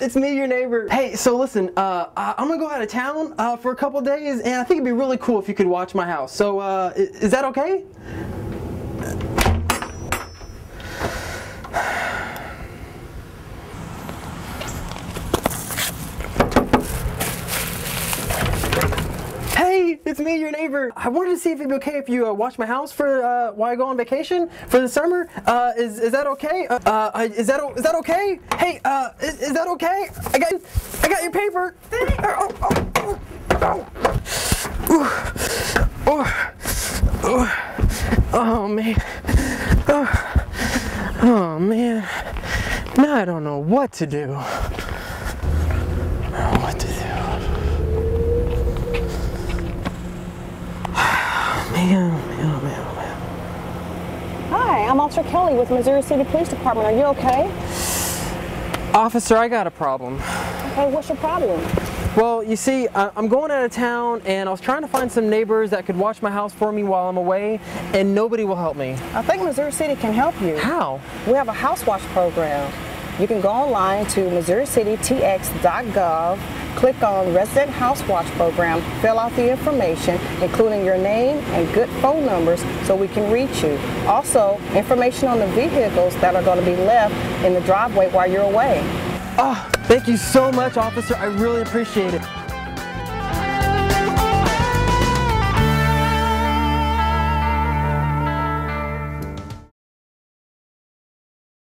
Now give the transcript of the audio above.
it's me, your neighbor. Hey, so listen, uh, I'm gonna go out of town uh, for a couple days, and I think it'd be really cool if you could watch my house. So, uh, is that okay? Hey, it's me, your neighbor. I wanted to see if it'd be okay if you uh, watch my house for uh, while I go on vacation for the summer. Uh, is is that okay? Uh, uh, is that is that okay? Hey, uh, is, is that okay? I got I got your paper. Oh, oh, oh. Oh, oh. Oh, man. Oh. oh man. Now I don't know what to do. What to do? Man, man, man, man. Hi, I'm Officer Kelly with Missouri City Police Department. Are you okay? Officer, I got a problem. Okay, what's your problem? Well, you see, I'm going out of town and I was trying to find some neighbors that could watch my house for me while I'm away, and nobody will help me. I think Missouri City can help you. How? We have a house watch program. You can go online to MissouriCityTX.gov, click on Resident House Watch Program, fill out the information, including your name and good phone numbers so we can reach you. Also, information on the vehicles that are going to be left in the driveway while you're away. Oh, thank you so much, officer. I really appreciate it.